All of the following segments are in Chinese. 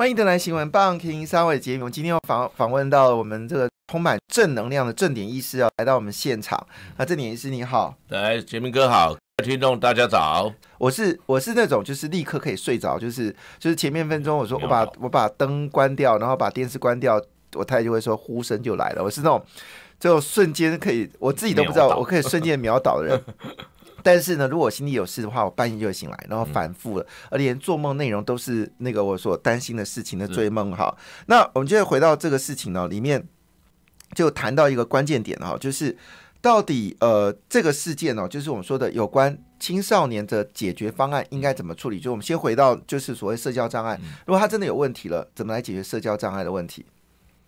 欢迎登来新闻棒听三位节目。今天要访访问到我们这个充满正能量的正点医师啊，来到我们现场。那正点医师你好，来杰明哥好，听众大家早。我是我是那种就是立刻可以睡着，就是就是前面分钟我说我把我把灯关掉，然后把电视关掉，我太太就会说呼声就来了。我是那种这种瞬间可以我自己都不知道我可以瞬间秒倒的人。但是呢，如果心里有事的话，我半夜就会醒来，然后反复了，而连做梦内容都是那个我所担心的事情的追梦哈。那我们接着回到这个事情呢，里面就谈到一个关键点哈，就是到底呃这个事件呢，就是我们说的有关青少年的解决方案应该怎么处理？就我们先回到就是所谓社交障碍，如果他真的有问题了，怎么来解决社交障碍的问题？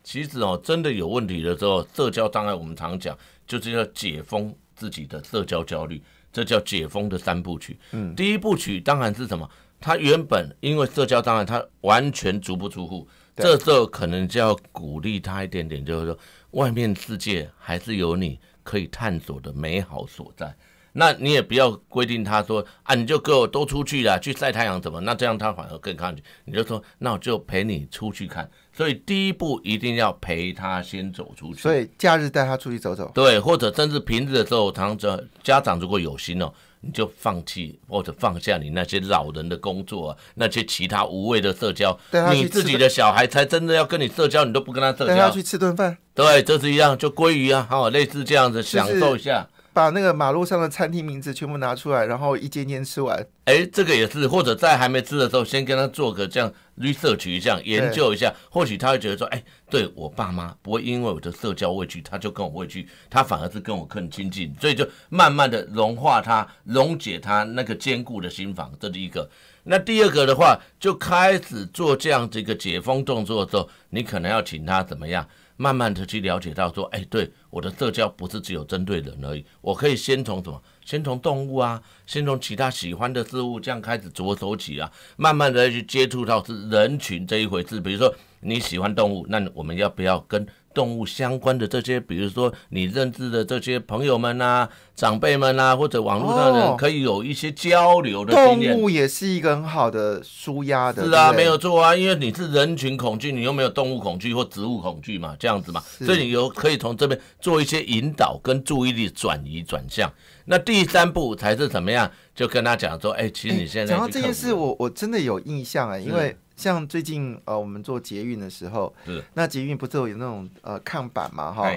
其实哦，真的有问题的时候，社交障碍我们常讲就是要解封自己的社交焦虑。这叫解封的三部曲。嗯，第一部曲当然是什么？他原本因为社交障碍，他完全足不出户。这时候可能就要鼓励他一点点，就是说，外面世界还是有你可以探索的美好所在。那你也不要规定他说啊，你就给我都出去了，去晒太阳怎么？那这样他反而更抗拒。你就说，那我就陪你出去看。所以第一步一定要陪他先走出去。所以假日带他出去走走。对，或者甚至平日的时候，常常家长如果有心哦，你就放弃或者放下你那些老人的工作，那些其他无谓的社交。你自己的小孩才真的要跟你社交，你都不跟他社交。带他去吃顿饭。对，这是一样，就鲑鱼啊，好，类似这样子享受一下。把那个马路上的餐厅名字全部拿出来，然后一间间吃完。哎，这个也是，或者在还没吃的时候，先跟他做个这样 research 这样研究一下，或许他会觉得说，哎，对我爸妈不会因为我的社交畏惧，他就跟我畏惧，他反而是跟我更亲近，所以就慢慢的融化他，溶解他那个坚固的心房，这是一个。那第二个的话，就开始做这样子一个解封动作的时候，你可能要请他怎么样？慢慢的去了解到说，哎，对，我的社交不是只有针对人而已，我可以先从什么？先从动物啊，先从其他喜欢的事物这样开始着手起啊，慢慢的去接触到是人群这一回事。比如说你喜欢动物，那我们要不要跟？动物相关的这些，比如说你认知的这些朋友们啊、长辈们啊，或者网络上的人，可以有一些交流的经验。动物也是一个很好的舒压的。是啊，没有错啊，因为你是人群恐惧，你又没有动物恐惧或植物恐惧嘛，这样子嘛，所以你有可以从这边做一些引导跟注意力转移转向。那第三步才是怎么样？就跟他讲说，哎，其实你现在讲到这件事，我我真的有印象啊，因为。像最近呃，我们做捷运的时候，那捷运不是有那种呃看板嘛哈，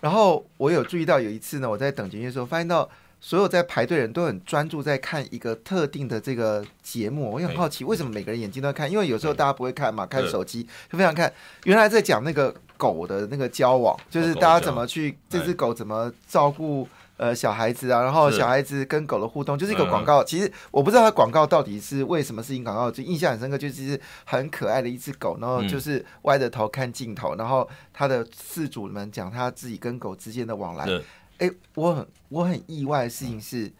然后我有注意到有一次呢，我在等捷运的时候，发现到所有在排队人都很专注在看一个特定的这个节目，我也很好奇为什么每个人眼睛都要看，因为有时候大家不会看嘛，看手机就非常看，原来在讲那个狗的那个交往，就是大家怎么去这只狗怎么照顾。呃，小孩子啊，然后小孩子跟狗的互动就是一个广告。其实我不知道它广告到底是为什么是引广告，就印象很深刻，就是很可爱的一只狗，然后就是歪着头看镜头，然后它的饲主们讲他自己跟狗之间的往来。哎，我很我很意外的事情是，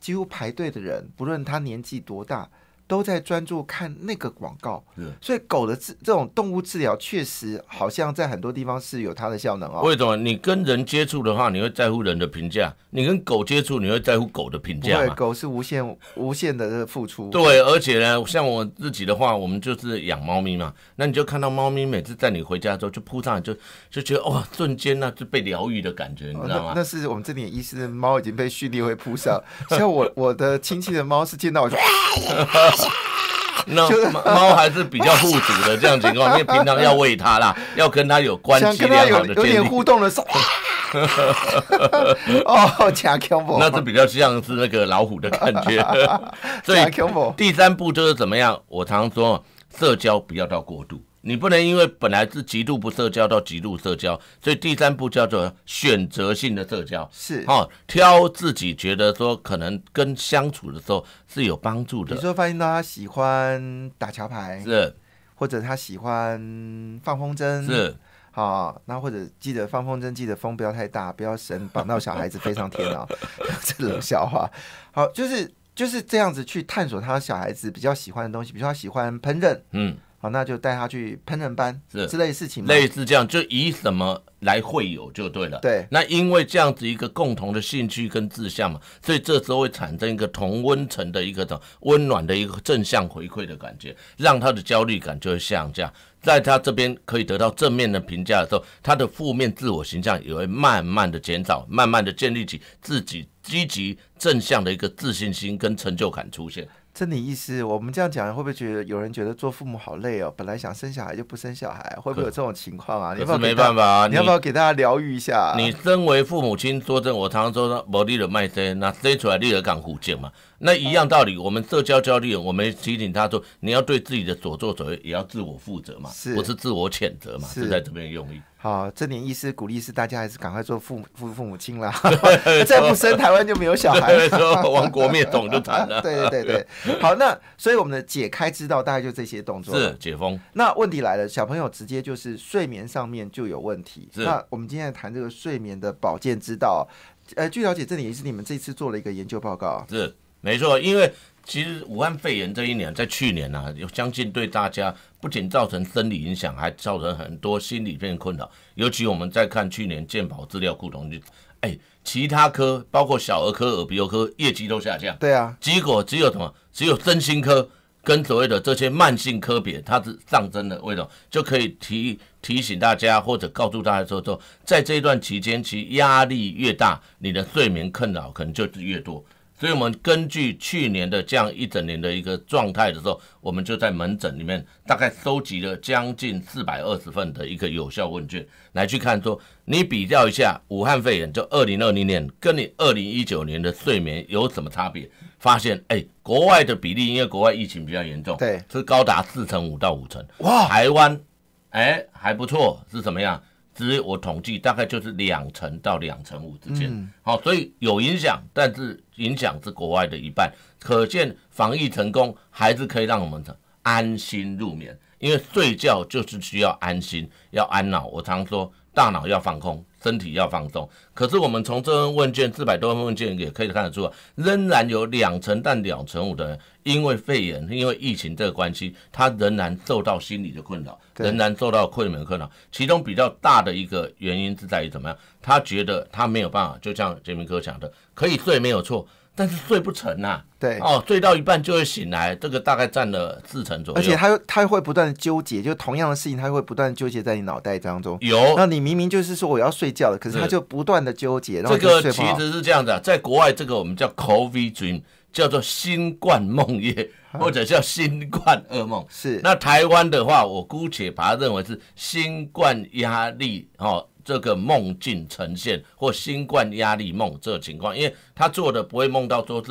几乎排队的人，不论他年纪多大。都在专注看那个广告，所以狗的治这种动物治疗确实好像在很多地方是有它的效能哦。为什么？你跟人接触的话，你会在乎人的评价；你跟狗接触，你会在乎狗的评价对，狗是无限 无限的付出。对，而且呢，像我自己的话，我们就是养猫咪嘛，那你就看到猫咪每次在你回家之后就扑上来，就就觉得哇，瞬间呢就被疗愈的感觉，你知道吗？那是我们这点医师的猫已经被训练会扑上，像我 我的亲戚的猫是见到我就。那猫还是比较护主的这样情况，因为平常要喂它啦，要跟它有关系良好的有点互动的时候，那是比较像是那个老虎的感觉。所以第三步就是怎么样？我常说，社交不要到过度。你不能因为本来是极度不社交到极度社交，所以第三步叫做选择性的社交，是哦，挑自己觉得说可能跟相处的时候是有帮助的。你说发现到他喜欢打桥牌，是，或者他喜欢放风筝，是，好，那或者记得放风筝，记得风不要太大，不要绳绑到小孩子飞上天啊，这冷笑话。好，就是就是这样子去探索他小孩子比较喜欢的东西，比如说他喜欢烹饪，嗯。好，那就带他去烹饪班是之类事情，类似这样，就以什么来会友就对了。对，那因为这样子一个共同的兴趣跟志向嘛，所以这时候会产生一个同温层的一个种温暖的一个正向回馈的感觉，让他的焦虑感就会下降，在他这边可以得到正面的评价的时候，他的负面自我形象也会慢慢的减少，慢慢的建立起自己积极正向的一个自信心跟成就感出现。这你意思，我们这样讲会不会觉得有人觉得做父母好累哦？本来想生小孩就不生小孩，会不会有这种情况啊？你是没办法啊！你要不要给大家疗愈一下？你身为父母亲，说真，我常常说，无你的卖生，那生出来你的讲虎健嘛。那一样道理，我们社交焦虑，我们提醒他说，你要对自己的所作所为也要自我负责嘛，不是自我谴责嘛，是在这边用意。好，这点意思鼓励是大家还是赶快做父父父母亲啦，再不生台湾就没有小孩了，亡国灭种就惨了。对对对对，好，那所以我们的解开之道大概就这些动作，是解封。那问题来了，小朋友直接就是睡眠上面就有问题。那我们今天谈这个睡眠的保健之道，呃，据了解，这里也是你们这次做了一个研究报告，是。没错，因为其实武汉肺炎这一年，在去年呢，有相信对大家不仅造成生理影响，还造成很多心理面困扰。尤其我们在看去年健保资料库统计，哎，其他科包括小儿科、耳鼻喉科业绩都下降。对啊，结果只有什么？只有身心科跟所谓的这些慢性科别，它是上升的。为什么？就可以提提醒大家，或者告诉大家说说，在这一段期间，其压力越大，你的睡眠困扰可能就是越多。所以，我们根据去年的这样一整年的一个状态的时候，我们就在门诊里面大概收集了将近四百二十份的一个有效问卷，来去看说，你比较一下武汉肺炎就二零二零年跟你二零一九年的睡眠有什么差别？发现，哎，国外的比例，因为国外疫情比较严重，对，是高达四成五到五成。哇，台湾，哎，还不错，是怎么样？只我统计大概就是两成到两成五之间，好，所以有影响，但是影响是国外的一半，可见防疫成功还是可以让我们安心入眠，因为睡觉就是需要安心，要安脑。我常说。大脑要放空，身体要放松。可是我们从这份问卷四百多份问卷也可以看得出，仍然有两成但两成五的人因为肺炎、因为疫情这个关系，他仍然受到心理的困扰，仍然受到困眠困扰。其中比较大的一个原因是在于怎么样？他觉得他没有办法，就像杰明哥讲的，可以睡没有错。但是睡不成呐，对哦，睡到一半就会醒来，这个大概占了四成左右。而且他他会不断的纠结，就同样的事情，他会不断纠结在你脑袋当中。有，那你明明就是说我要睡觉了，可是他就不断的纠结。这个其实是这样的，在国外这个我们叫 COVID dream，叫做新冠梦夜，或者叫新冠噩梦。是。那台湾的话，我姑且把它认为是新冠压力哦。这个梦境呈现或新冠压力梦这个情况，因为他做的不会梦到说是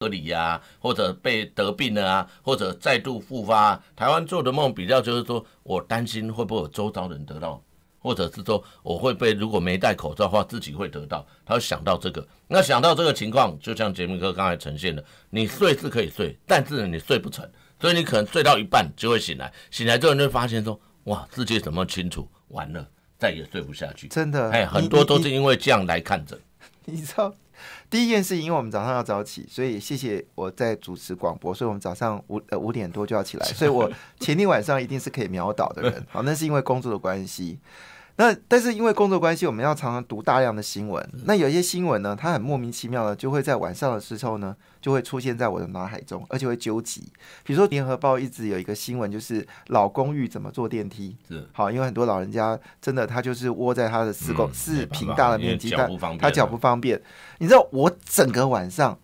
隔离呀，或者被得病了啊，或者再度复发。台湾做的梦比较就是说我担心会不会有周遭人得到，或者是说我会被如果没戴口罩的话自己会得到。他会想到这个，那想到这个情况，就像杰明哥刚才呈现的，你睡是可以睡，但是你睡不成，所以你可能睡到一半就会醒来，醒来之后你会发现说哇，世界怎么清楚，完了。再也睡不下去，真的，哎，很多都是因为这样来看诊。你知道，第一件事，因为我们早上要早起，所以谢谢我在主持广播，所以我们早上五呃五点多就要起来，所以我前天晚上一定是可以秒倒的人。好，那是因为工作的关系。那但是因为工作关系，我们要常常读大量的新闻。那有一些新闻呢，它很莫名其妙的就会在晚上的时候呢，就会出现在我的脑海中，而且会纠集。比如说《联合报》一直有一个新闻，就是老公寓怎么坐电梯。是好，因为很多老人家真的他就是窝在他的四公四平大的面积，他他脚不方便。你知道我整个晚上。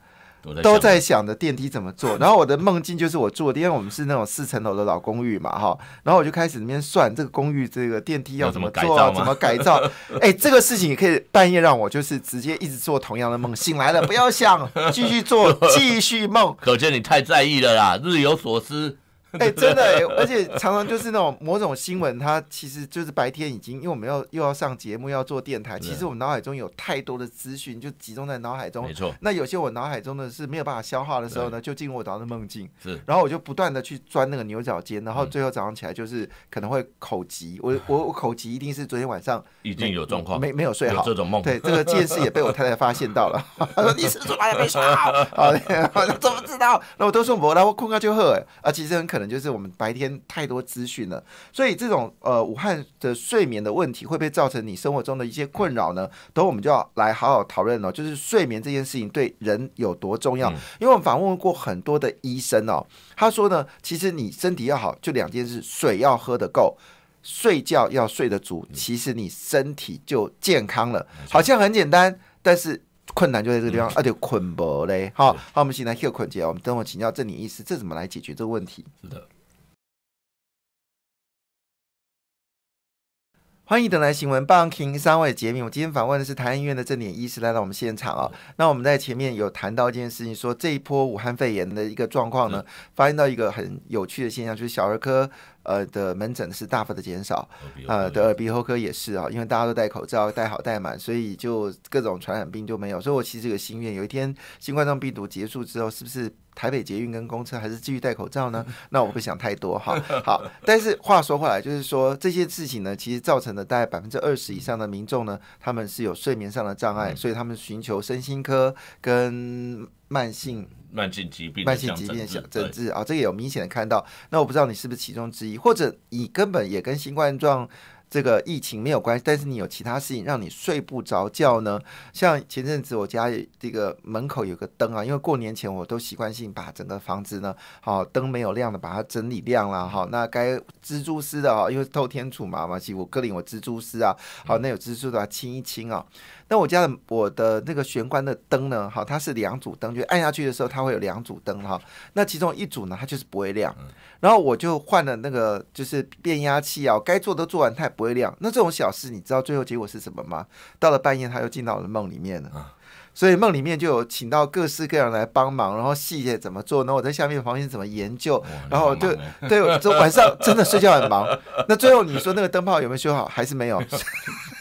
都在想着电梯怎么做，然后我的梦境就是我坐的，因为我们是那种四层楼的老公寓嘛，哈，然后我就开始里面算这个公寓这个电梯要怎么做，怎么改造，哎，这个事情也可以半夜让我就是直接一直做同样的梦，醒来了不要想，继续做，继续梦。可见你太在意了啦，日有所思。哎，真的，而且常常就是那种某种新闻，它其实就是白天已经，因为我们要又要上节目，要做电台，其实我们脑海中有太多的资讯，就集中在脑海中。没错。那有些我脑海中的是没有办法消化的时候呢，就进入我早上的梦境。是。然后我就不断的去钻那个牛角尖，然后最后早上起来就是可能会口急。我我我口急一定是昨天晚上 已经有状况，没没有睡好。这种梦。对，这个件事也被我太太发现到了。她说：“你是昨晚也没睡好。”啊，怎么知道？那我都说我来我困觉就喝。啊，其实很可能。能就是我们白天太多资讯了，所以这种呃武汉的睡眠的问题会不会造成你生活中的一些困扰呢？等我们就要来好好讨论了，就是睡眠这件事情对人有多重要。因为我们访问过很多的医生哦，他说呢，其实你身体要好，就两件事：水要喝得够，睡觉要睡得足。其实你身体就健康了，好像很简单，但是。困难就在这个地方，而且捆不嘞。好，好，我们现在 Q 困节，我们等会请教正理医师，这怎么来解决这个问题？是的。欢迎等来新闻棒 King 三位杰明，我今天访问的是台安医院的正点医师来到我们现场啊。那我们在前面有谈到一件事情，说这一波武汉肺炎的一个状况呢，发现到一个很有趣的现象，就是小儿科。呃的门诊是大幅的减少，呃的耳鼻喉科也是啊，因为大家都戴口罩，戴好戴满，所以就各种传染病就没有。所以我其实有个心愿，有一天新冠状病毒结束之后，是不是台北捷运跟公车还是继续戴口罩呢？那我不想太多哈。好，但是话说回来，就是说这些事情呢，其实造成了大概百分之二十以上的民众呢，他们是有睡眠上的障碍，所以他们寻求身心科跟慢性。慢性疾病、慢性疾病想诊治啊，这个有明显的看到。那我不知道你是不是其中之一，或者你根本也跟新冠状。这个疫情没有关系，但是你有其他事情让你睡不着觉呢？像前阵子我家这个门口有个灯啊，因为过年前我都习惯性把整个房子呢，好灯没有亮的把它整理亮了哈。那该蜘蛛丝的啊，因为透天处嘛嘛，其实我割领我蜘蛛丝啊，好那有蜘蛛的清一清啊。那我家的我的那个玄关的灯呢，哈它是两组灯，就按下去的时候它会有两组灯哈。那其中一组呢，它就是不会亮，然后我就换了那个就是变压器啊，该做都做完，它也不。会亮，那这种小事你知道最后结果是什么吗？到了半夜他又进到我的梦里面了，所以梦里面就有请到各式各样来帮忙，然后细节怎么做，然后我在下面房间怎么研究，然后就对，就晚上真的睡觉很忙。那最后你说那个灯泡有没有修好？还是没有。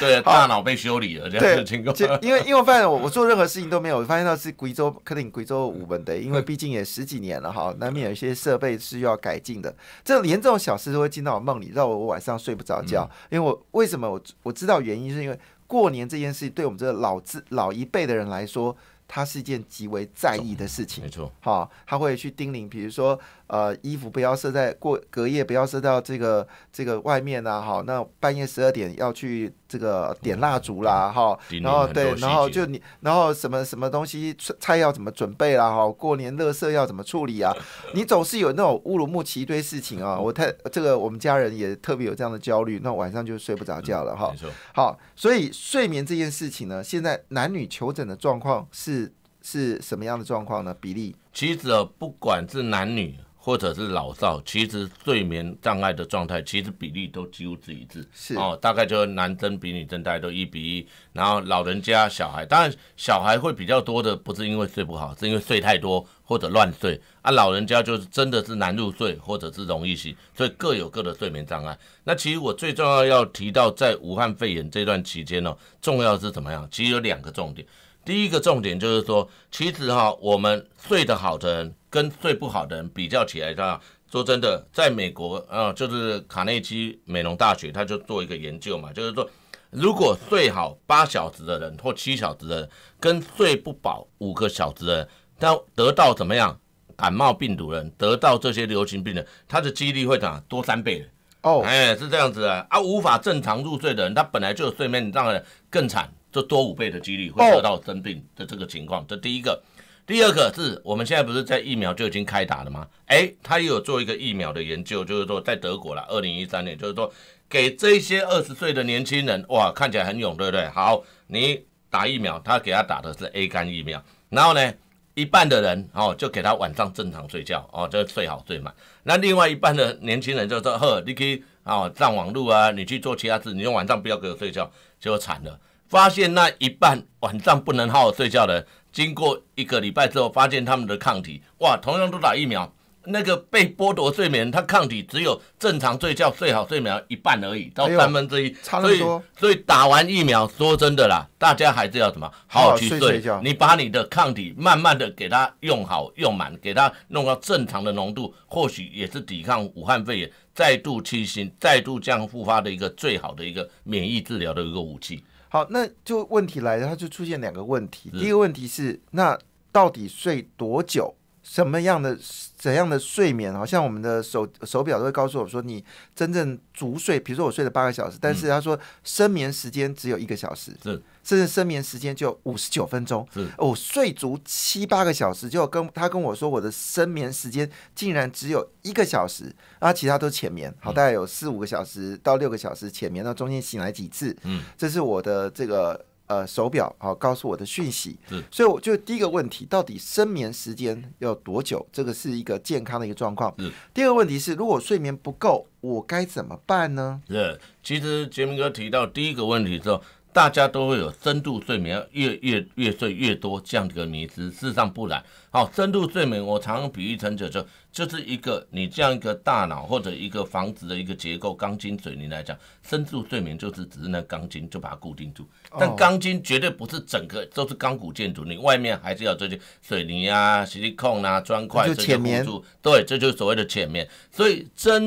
对，大脑被修理了这样的情况。因为因为我发现我我做任何事情都没有，我发现到是贵州，可能贵州五本的，因为毕竟也十几年了哈，难免有一些设备是要改进的。这连这种小事都会进到我梦里，让我晚上睡不着觉。因为我为什么我我知道原因，是因为过年这件事对我们这个老资老一辈的人来说。它是一件极为在意的事情，没错，好，他会去叮咛，比如说，呃，衣服不要设在过隔夜，不要设到这个这个外面啊，好，那半夜十二点要去这个点蜡烛啦，哈，然后对，然后就你，然后什么什么东西菜要怎么准备啦，哈，过年乐色要怎么处理啊？你总是有那种乌鲁木齐一堆事情啊，我太这个我们家人也特别有这样的焦虑，那晚上就睡不着觉了，哈，好，所以睡眠这件事情呢，现在男女求诊的状况是。是什么样的状况呢？比例其实哦，不管是男女或者是老少，其实睡眠障碍的状态，其实比例都几乎是一致。是哦，大概就男生比女生大概都一比一。然后老人家、小孩，当然小孩会比较多的，不是因为睡不好，是因为睡太多或者乱睡啊。老人家就是真的是难入睡，或者是容易醒，所以各有各的睡眠障碍。那其实我最重要要提到，在武汉肺炎这段期间呢，重要是怎么样？其实有两个重点。第一个重点就是说，其实哈，我们睡得好的人跟睡不好的人比较起来，他，说真的，在美国啊，就是卡内基美容大学，他就做一个研究嘛，就是说，如果睡好八小时的人或七小时的人，跟睡不饱五个小时的人，他得到怎么样？感冒病毒人得到这些流行病人，他的几率会怎样？多三倍哦，哎，是这样子啊，啊，无法正常入睡的人，他本来就有睡眠障碍，更惨。就多五倍的几率会得到生病的这个情况，这第一个。第二个是我们现在不是在疫苗就已经开打了吗？哎，他也有做一个疫苗的研究，就是说在德国了，二零一三年，就是说给这些二十岁的年轻人，哇，看起来很勇，对不对？好，你打疫苗，他给他打的是 A 肝疫苗，然后呢，一半的人哦，就给他晚上正常睡觉哦，就睡好睡满。那另外一半的年轻人就说，呵，你可以哦上网络啊，你去做其他事，你用晚上不要给我睡觉，就惨了。发现那一半晚上不能好好睡觉的，经过一个礼拜之后，发现他们的抗体，哇，同样都打疫苗，那个被剥夺睡眠，他抗体只有正常睡觉睡好睡眠一半而已，到三分之一，所以所以打完疫苗，说真的啦，大家还是要什么好好去睡。觉，你把你的抗体慢慢的给它用好用满，给它弄到正常的浓度，或许也是抵抗武汉肺炎再度起新、再度这样复发的一个最好的一个免疫治疗的一个武器。好，那就问题来了，它就出现两个问题。第一个问题是，那到底睡多久什么样的怎样的睡眠？好像我们的手手表都会告诉我说，你真正足睡，比如说我睡了八个小时，但是他说深眠时间只有一个小时，是。甚至深眠时间就五十九分钟，是。我睡足七八个小时，就跟他跟我说我的深眠时间竟然只有一个小时，啊其他都是浅眠，好，大概有四五个小时到六个小时浅眠，到中间醒来几次，嗯，这是我的这个。呃，手表好告诉我的讯息，所以我就第一个问题，到底深眠时间要多久？这个是一个健康的一个状况。第二个问题是，如果睡眠不够，我该怎么办呢？是，其实杰明哥提到第一个问题之后。大家都会有深度睡眠，越越越睡越多这样的一个迷思，事实上不然。好，深度睡眠我常常比喻成就就就是一个你这样一个大脑或者一个房子的一个结构，钢筋水泥来讲，深度睡眠就是只是那钢筋就把它固定住，但钢筋绝对不是整个都是钢骨建筑，你外面还是要这些水泥啊、吸力控啊、砖块这些辅助。对，这就是所谓的浅眠。所以真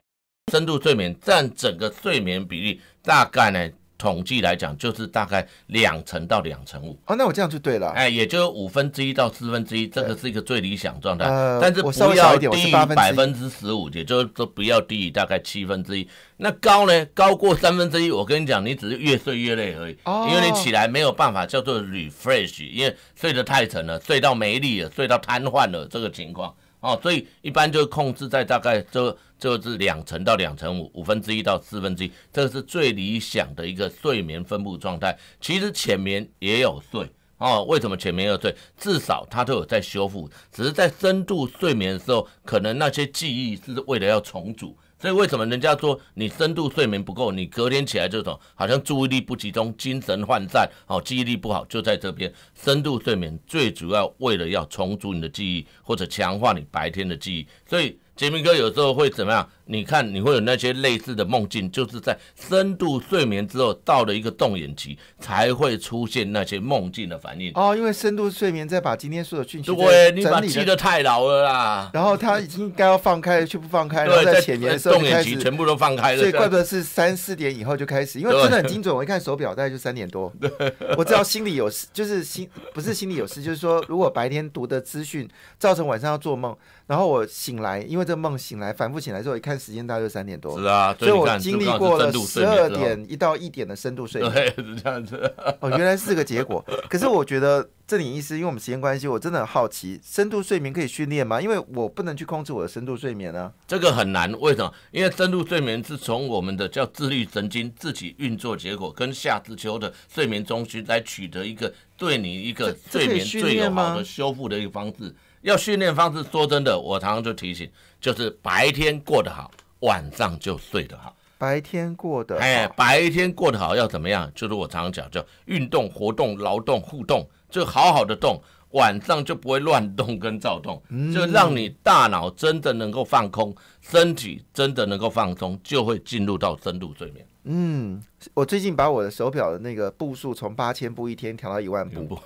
深度睡眠占整个睡眠比例大概呢？统计来讲，就是大概两成到两成五。哦，那我这样就对了。哎，也就五分之一到四分之一，这个是一个最理想状态。但是不要低于百分之十五，也就是说不要低于大概七分之一。那高呢？高过三分之一，我跟你讲，你只是越睡越累而已。哦。因为你起来没有办法叫做 refresh，因为睡得太沉了，睡到没力了，睡到瘫痪了这个情况。哦，所以一般就控制在大概这。就是两层到两层五，五分之一到四分之一，这个是最理想的一个睡眠分布状态。其实浅眠也有睡哦，为什么浅眠有睡？至少它都有在修复，只是在深度睡眠的时候，可能那些记忆是为了要重组。所以为什么人家说你深度睡眠不够，你隔天起来这种好像注意力不集中、精神涣散、哦记忆力不好，就在这边。深度睡眠最主要为了要重组你的记忆，或者强化你白天的记忆，所以。杰明哥有时候会怎么样？你看，你会有那些类似的梦境，就是在深度睡眠之后，到了一个动眼期，才会出现那些梦境的反应。哦，因为深度睡眠再把今天所有讯息对，你把记得太牢了啦。然后他已经该要放开，却不放开，然后在浅眠的时候动眼期全部都放开了。所以怪不得是三四点以后就开始，因为真的很精准。我一看手表，大概就三点多。我知道心里有事，就是心不是心里有事，就是说如果白天读的资讯造成晚上要做梦。然后我醒来，因为这梦醒来，反复醒来之后，一看时间大概就三点多。是啊，所以我经历过了十二点一到一点的深度睡眠。对，是这样子。哦，原来是个结果。可是我觉得这点意思，因为我们时间关系，我真的很好奇，深度睡眠可以训练吗？因为我不能去控制我的深度睡眠啊。这个很难，为什么？因为深度睡眠是从我们的叫自律神经自己运作结果，跟下肢丘的睡眠中枢来取得一个对你一个睡眠最有好的修复的一个方式。要训练方式，说真的，我常常就提醒，就是白天过得好，晚上就睡得好。白天过得，哎，白天过得好要怎么样？就是我常常讲，叫运动、活动、劳动、互动，就好好的动，晚上就不会乱动跟躁动，就让你大脑真的能够放空，身体真的能够放松，就会进入到深度睡眠。嗯，我最近把我的手表的那个步数从八千步一天调到一万步，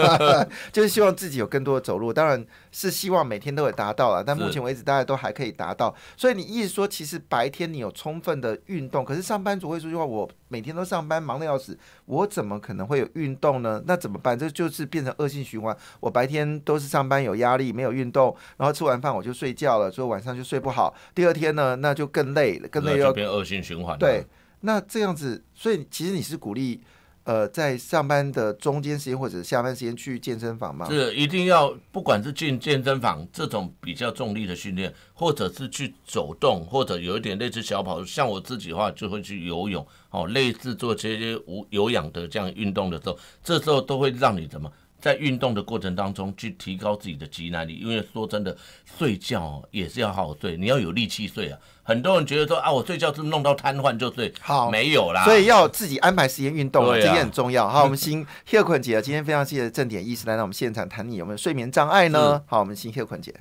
就是希望自己有更多的走路，当然是希望每天都有达到了，但目前为止大家都还可以达到。所以你意思说，其实白天你有充分的运动，可是上班族会说句话，我每天都上班忙的要死，我怎么可能会有运动呢？那怎么办？这就是变成恶性循环。我白天都是上班有压力，没有运动，然后吃完饭我就睡觉了，所以晚上就睡不好。第二天呢，那就更累了，更累要变恶性循环。对。那这样子，所以其实你是鼓励，呃，在上班的中间时间或者下班时间去健身房吗？是，一定要，不管是进健身房这种比较重力的训练，或者是去走动，或者有一点类似小跑，像我自己的话，就会去游泳，哦，类似做这些无有氧的这样运动的时候，这时候都会让你怎么？在运动的过程当中，去提高自己的肌耐力。因为说真的，睡觉也是要好好睡，你要有力气睡啊。很多人觉得说啊，我睡觉是弄到瘫痪就睡，好没有啦。所以要自己安排时间运动，这也很重要。好，我们 新 h 困姐今天非常谢谢正点医师来到我们现场谈你有没有睡眠障碍呢？好，我们新 h 困姐。